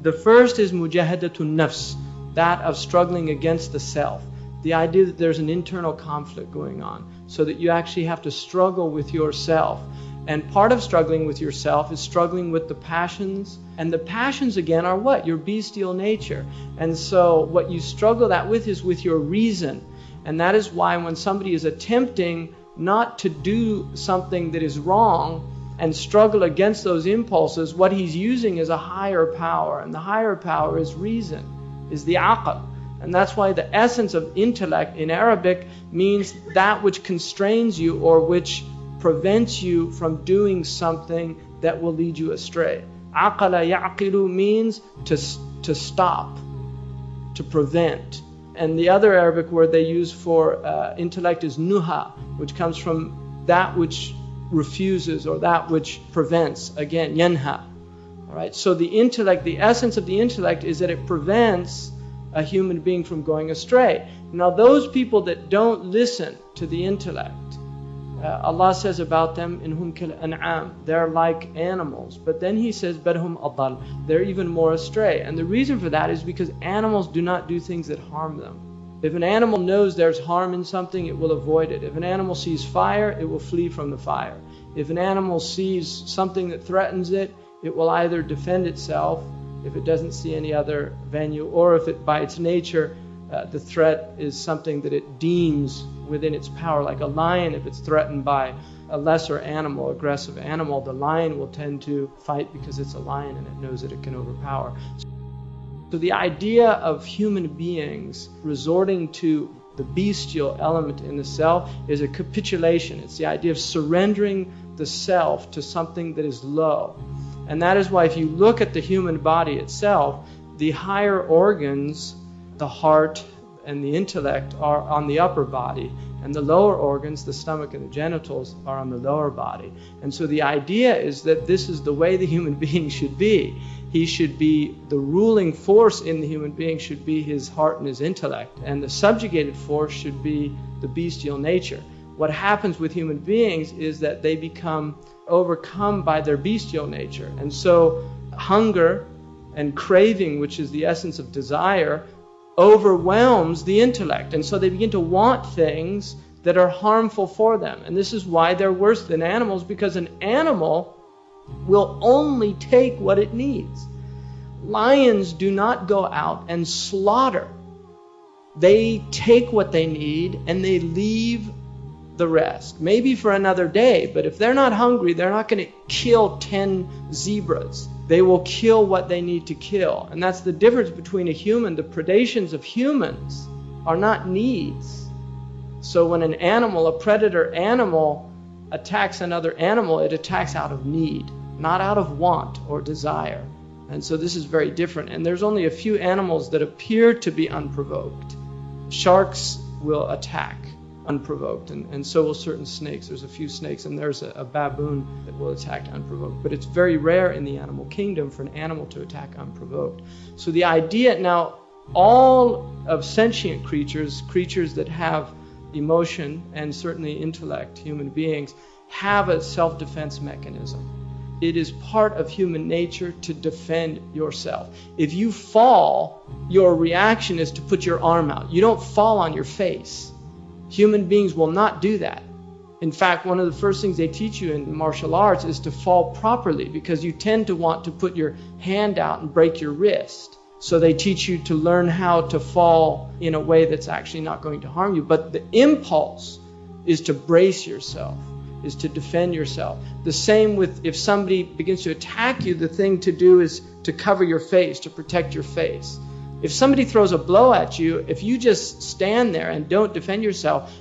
The first is mujahadatun nafs, that of struggling against the self. The idea that there's an internal conflict going on, so that you actually have to struggle with yourself. And part of struggling with yourself is struggling with the passions. And the passions, again, are what? Your bestial nature. And so, what you struggle that with is with your reason. And that is why when somebody is attempting not to do something that is wrong and struggle against those impulses, what he's using is a higher power. And the higher power is reason, is the aql. And that's why the essence of intellect in Arabic means that which constrains you or which prevents you from doing something that will lead you astray. Aqala ya'qilu means to, to stop, to prevent. And the other Arabic word they use for uh, intellect is nuha, which comes from that which refuses or that which prevents. Again, yanha. All right. So the intellect, the essence of the intellect is that it prevents a human being from going astray. Now, those people that don't listen to the intellect, uh, Allah says about them, in hum kal an'am, they're like animals. But then He says, bedhum adal, they're even more astray. And the reason for that is because animals do not do things that harm them. If an animal knows there's harm in something, it will avoid it. If an animal sees fire, it will flee from the fire. If an animal sees something that threatens it, it will either defend itself if it doesn't see any other venue, or if it, by its nature, uh, the threat is something that it deems within its power. Like a lion, if it's threatened by a lesser animal, aggressive animal, the lion will tend to fight because it's a lion and it knows that it can overpower. So the idea of human beings resorting to the bestial element in the self is a capitulation. It's the idea of surrendering the self to something that is low. And that is why, if you look at the human body itself, the higher organs the heart and the intellect are on the upper body, and the lower organs, the stomach and the genitals, are on the lower body. And so the idea is that this is the way the human being should be. He should be the ruling force in the human being, should be his heart and his intellect, and the subjugated force should be the bestial nature. What happens with human beings is that they become overcome by their bestial nature. And so hunger and craving, which is the essence of desire, overwhelms the intellect. And so they begin to want things that are harmful for them. And this is why they're worse than animals, because an animal will only take what it needs. Lions do not go out and slaughter. They take what they need and they leave the rest. Maybe for another day, but if they're not hungry, they're not going to kill 10 zebras they will kill what they need to kill. And that's the difference between a human. The predations of humans are not needs. So when an animal, a predator animal, attacks another animal, it attacks out of need, not out of want or desire. And so this is very different. And there's only a few animals that appear to be unprovoked. Sharks will attack unprovoked, and, and so will certain snakes. There's a few snakes, and there's a, a baboon that will attack unprovoked. But it's very rare in the animal kingdom for an animal to attack unprovoked. So the idea now, all of sentient creatures, creatures that have emotion and certainly intellect, human beings, have a self defense mechanism. It is part of human nature to defend yourself. If you fall, your reaction is to put your arm out. You don't fall on your face. Human beings will not do that. In fact, one of the first things they teach you in martial arts is to fall properly because you tend to want to put your hand out and break your wrist. So they teach you to learn how to fall in a way that's actually not going to harm you. But the impulse is to brace yourself, is to defend yourself. The same with if somebody begins to attack you, the thing to do is to cover your face, to protect your face. If somebody throws a blow at you, if you just stand there and don't defend yourself,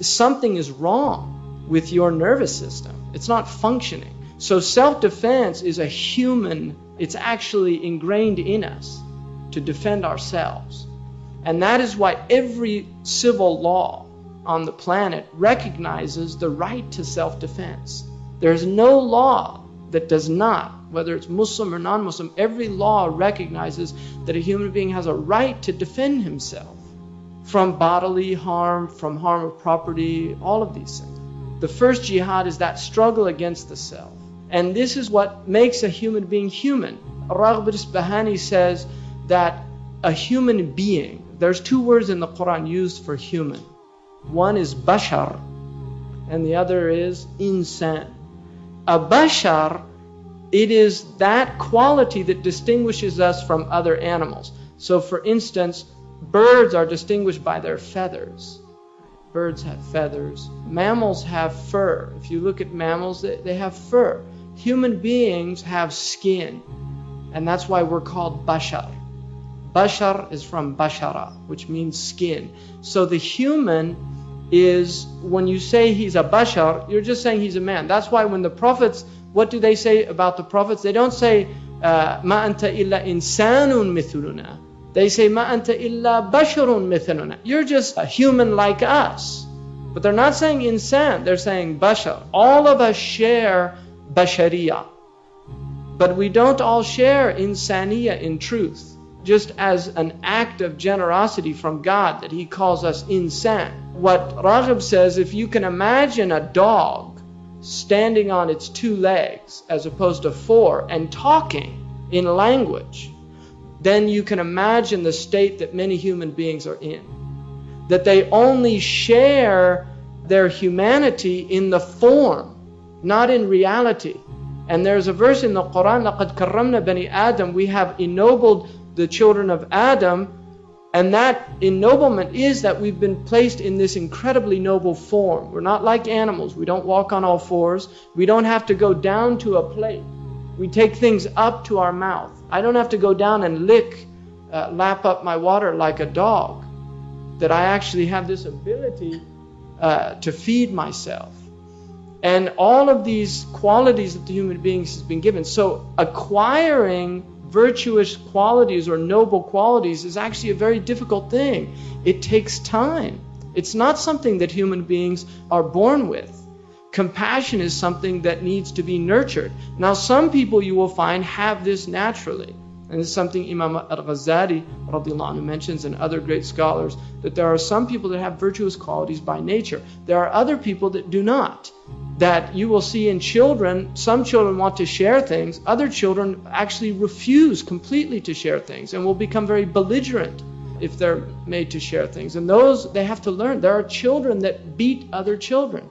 something is wrong with your nervous system. It's not functioning. So self defense is a human, it's actually ingrained in us to defend ourselves. And that is why every civil law on the planet recognizes the right to self defense. There's no law that does not, whether it's Muslim or non Muslim, every law recognizes that a human being has a right to defend himself from bodily harm, from harm of property, all of these things. The first jihad is that struggle against the self. And this is what makes a human being human. Raghib Isfahani says that a human being, there's two words in the Quran used for human. One is bashar, and the other is insan. A bashar, it is that quality that distinguishes us from other animals. So, for instance, birds are distinguished by their feathers. Birds have feathers. Mammals have fur. If you look at mammals, they, they have fur. Human beings have skin. And that's why we're called bashar. Bashar is from bashara, which means skin. So the human is, when you say he's a bashar, you're just saying he's a man. That's why when the prophets, what do they say about the prophets? They don't say, uh, ma anta illa insanun mithluna. They say, ma anta illa basharun mithluna. You're just a human like us. But they're not saying insan, they're saying bashar. All of us share bashariya. But we don't all share insaniya in truth Just as an act of generosity from God that He calls us insan. What Raghib says, if you can imagine a dog standing on its two legs as opposed to four and talking in language, then you can imagine the state that many human beings are in. That they only share their humanity in the form, not in reality. And there's a verse in the Quran, لَقَدْ كَرَّمْنَا بَنِي Adam. We have ennobled the children of Adam. And that ennoblement is that we've been placed in this incredibly noble form. We're not like animals. We don't walk on all fours. We don't have to go down to a plate. We take things up to our mouth. I don't have to go down and lick, uh, lap up my water like a dog. That I actually have this ability uh, to feed myself and all of these qualities that the human beings has been given. So acquiring virtuous qualities or noble qualities is actually a very difficult thing. It takes time. It's not something that human beings are born with. Compassion is something that needs to be nurtured. Now, some people you will find have this naturally. And it's something Imam al-Ghazali mentions and other great scholars, that there are some people that have virtuous qualities by nature. There are other people that do not. That you will see in children, some children want to share things, other children actually refuse completely to share things and will become very belligerent if they're made to share things. And those, they have to learn. There are children that beat other children.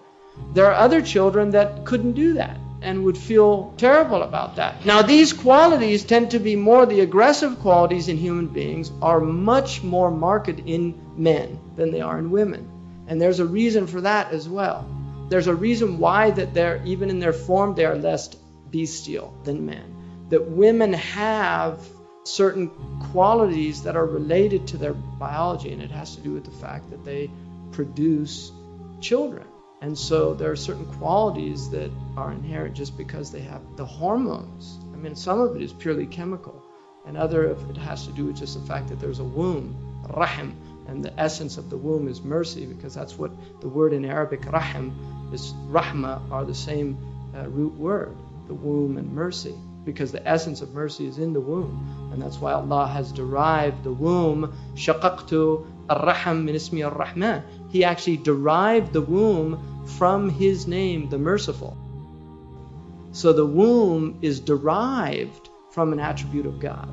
There are other children that couldn't do that and would feel terrible about that. Now, these qualities tend to be more the aggressive qualities in human beings are much more marked in men than they are in women. And there's a reason for that as well. There's a reason why that they're even in their form they are less bestial than men. That women have certain qualities that are related to their biology and it has to do with the fact that they produce children. And so there are certain qualities that are inherent just because they have the hormones. I mean, some of it is purely chemical, and other of it has to do with just the fact that there's a womb, rahim, and the essence of the womb is mercy because that's what the word in Arabic, rahim, is rahma, are the same uh, root word, the womb and mercy because the essence of mercy is in the womb. And that's why Allah has derived the womb, shaqaqtu ar-raham min ismi ar-rahman. He actually derived the womb from his name, the merciful. So the womb is derived from an attribute of God.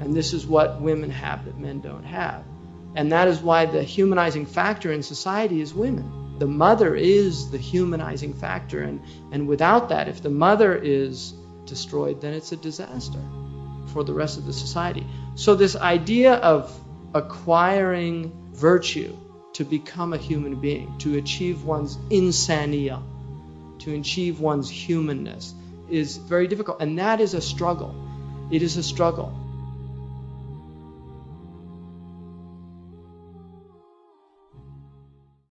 And this is what women have that men don't have. And that is why the humanizing factor in society is women. The mother is the humanizing factor. And, and without that, if the mother is destroyed, then it's a disaster for the rest of the society. So, this idea of acquiring virtue to become a human being, to achieve one's insania, to achieve one's humanness, is very difficult. And that is a struggle. It is a struggle.